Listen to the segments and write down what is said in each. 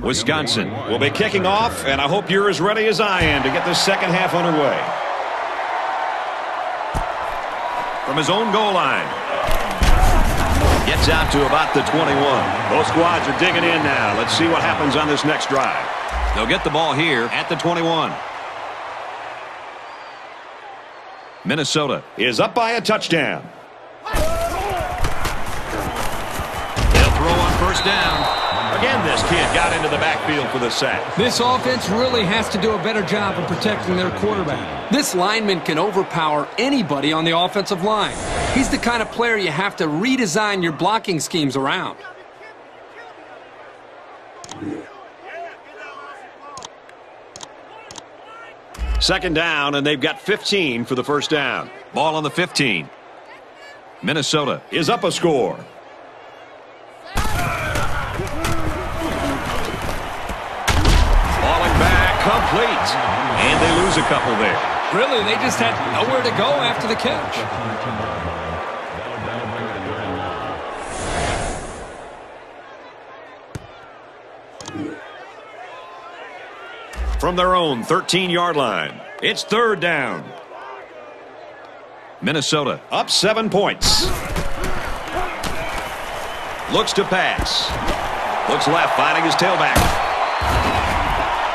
Wisconsin will be kicking off, and I hope you're as ready as I am to get this second half underway. From his own goal line. Gets out to about the 21. Both squads are digging in now. Let's see what happens on this next drive. They'll get the ball here at the 21. Minnesota is up by a touchdown. They'll throw on first down. Again, this kid got into the backfield for the sack. This offense really has to do a better job of protecting their quarterback. This lineman can overpower anybody on the offensive line. He's the kind of player you have to redesign your blocking schemes around. Second down, and they've got 15 for the first down. Ball on the 15. Minnesota is up a score. Complete. And they lose a couple there. Really, they just had nowhere to go after the catch. From their own 13-yard line, it's third down. Minnesota up seven points. Looks to pass. Looks left, finding his tailback.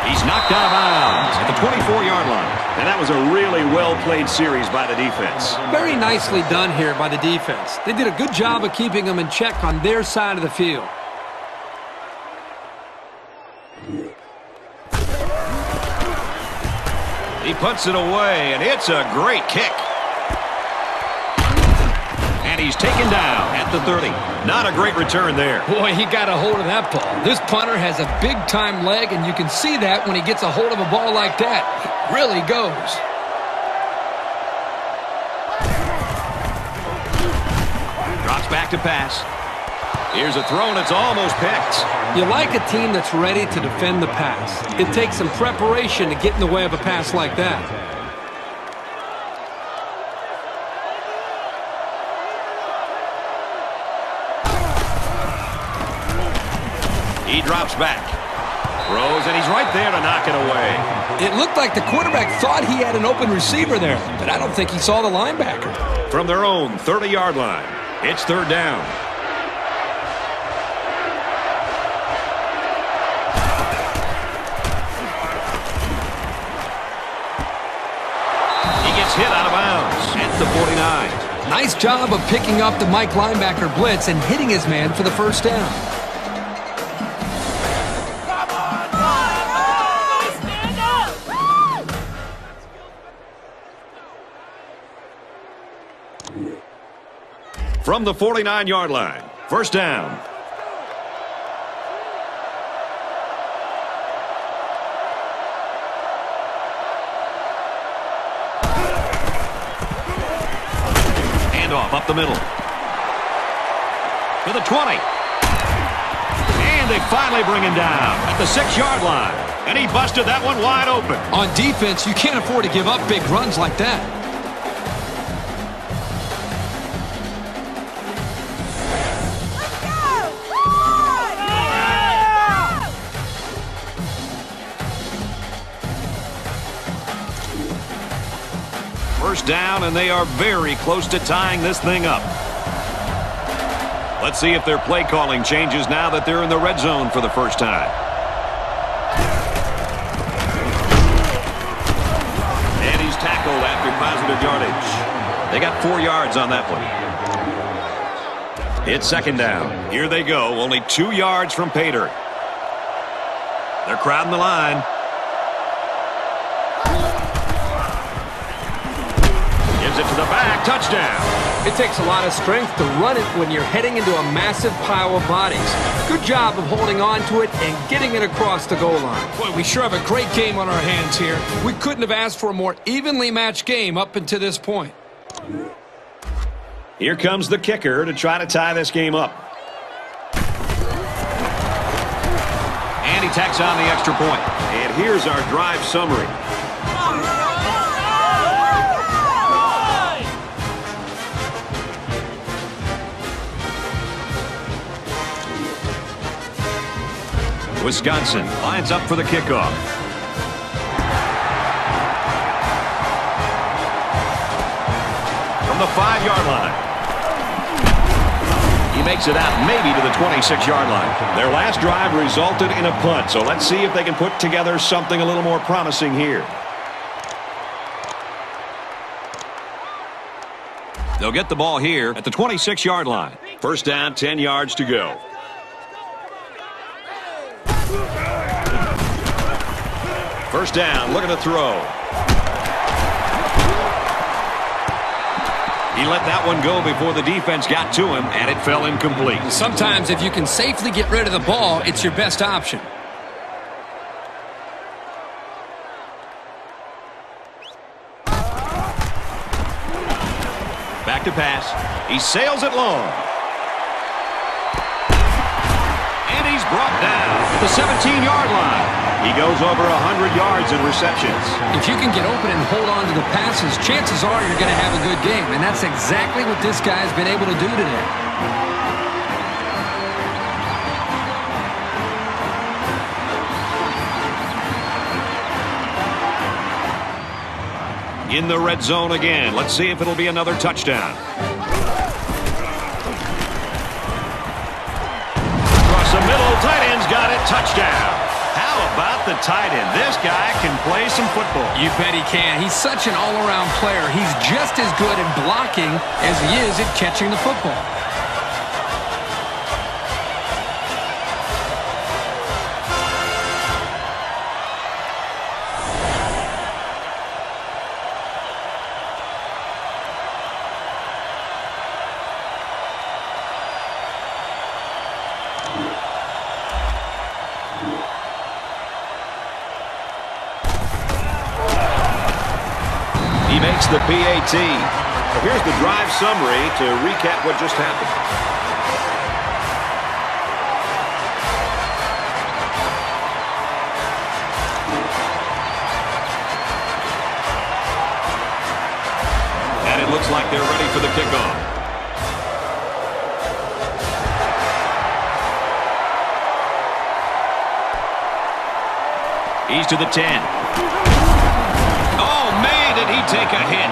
He's knocked out of bounds at the 24-yard line. And that was a really well-played series by the defense. Very nicely done here by the defense. They did a good job of keeping them in check on their side of the field. He puts it away, and it's a great kick. And he's taken down at the 30. Not a great return there. Boy, he got a hold of that ball. This punter has a big-time leg, and you can see that when he gets a hold of a ball like that. It really goes. Drops back to pass. Here's a throw, and it's almost picked. You like a team that's ready to defend the pass. It takes some preparation to get in the way of a pass like that. He drops back. Throws, and he's right there to knock it away. It looked like the quarterback thought he had an open receiver there, but I don't think he saw the linebacker. From their own 30-yard line, it's third down. He gets hit out of bounds at the 49. Nice job of picking up the Mike linebacker blitz and hitting his man for the first down. From the 49-yard line. First down. Handoff up the middle. To the 20. And they finally bring him down at the six-yard line. And he busted that one wide open. On defense, you can't afford to give up big runs like that. Down, and they are very close to tying this thing up. Let's see if their play calling changes now that they're in the red zone for the first time. And he's tackled after positive yardage. They got four yards on that one. It's second down. Here they go, only two yards from paydirt. They're crowding the line. The back. Touchdown. It takes a lot of strength to run it when you're heading into a massive pile of bodies. Good job of holding on to it and getting it across the goal line. Boy, we sure have a great game on our hands here. We couldn't have asked for a more evenly matched game up until this point. Here comes the kicker to try to tie this game up. And he tacks on the extra point. And here's our drive summary. Wisconsin lines up for the kickoff. From the five-yard line. He makes it out maybe to the 26-yard line. Their last drive resulted in a punt, so let's see if they can put together something a little more promising here. They'll get the ball here at the 26-yard line. First down, 10 yards to go. First down, looking to throw. He let that one go before the defense got to him, and it fell incomplete. Sometimes if you can safely get rid of the ball, it's your best option. Back to pass. He sails it long. And he's brought down at the 17-yard line. He goes over 100 yards in receptions. If you can get open and hold on to the passes, chances are you're going to have a good game. And that's exactly what this guy's been able to do today. In the red zone again. Let's see if it'll be another touchdown. Touchdown about the tight end? This guy can play some football. You bet he can. He's such an all-around player. He's just as good at blocking as he is at catching the football. The PAT. Here's the drive summary to recap what just happened. And it looks like they're ready for the kickoff. He's to the 10 did he take a hit?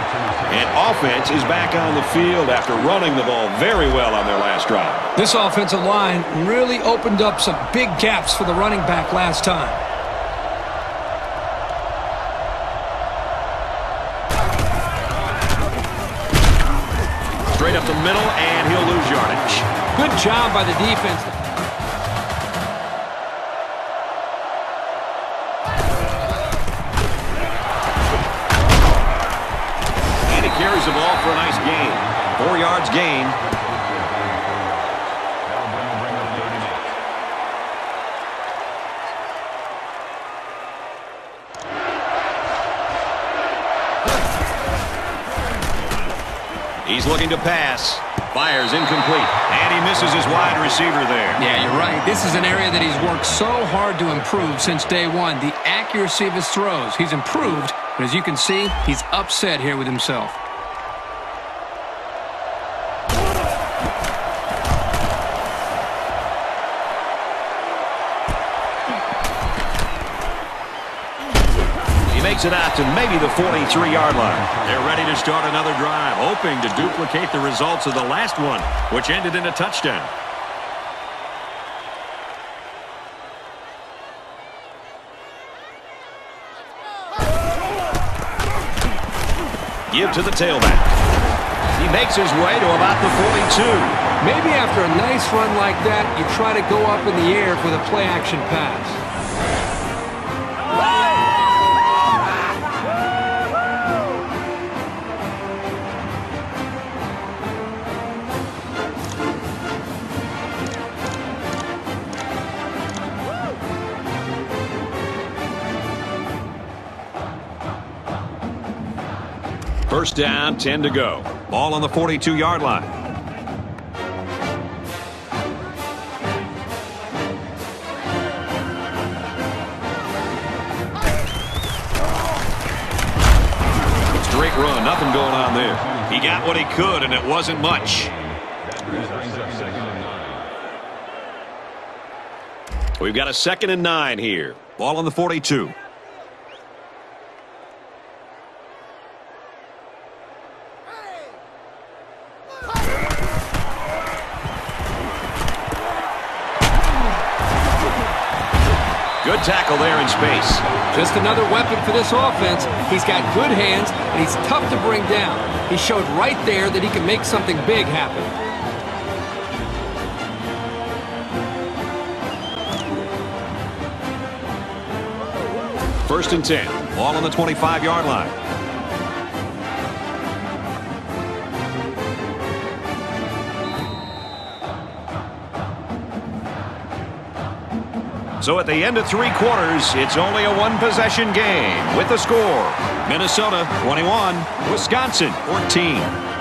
And offense is back on the field after running the ball very well on their last drive. This offensive line really opened up some big gaps for the running back last time. Straight up the middle, and he'll lose yardage. Good job by the defense. Four yards gain. He's looking to pass. Fires incomplete. And he misses his wide receiver there. Yeah, you're right. This is an area that he's worked so hard to improve since day one. The accuracy of his throws. He's improved, but as you can see, he's upset here with himself. Makes it out to maybe the 43-yard line. They're ready to start another drive, hoping to duplicate the results of the last one, which ended in a touchdown. Give to the tailback. He makes his way to about the 42. Maybe after a nice run like that, you try to go up in the air for the play-action pass. First down, 10 to go. Ball on the 42-yard line. Straight run, nothing going on there. He got what he could, and it wasn't much. We've got a second and nine here. Ball on the 42. In space. Just another weapon for this offense. He's got good hands, and he's tough to bring down. He showed right there that he can make something big happen. First and 10. Ball on the 25-yard line. So at the end of three quarters, it's only a one-possession game with the score. Minnesota 21, Wisconsin 14.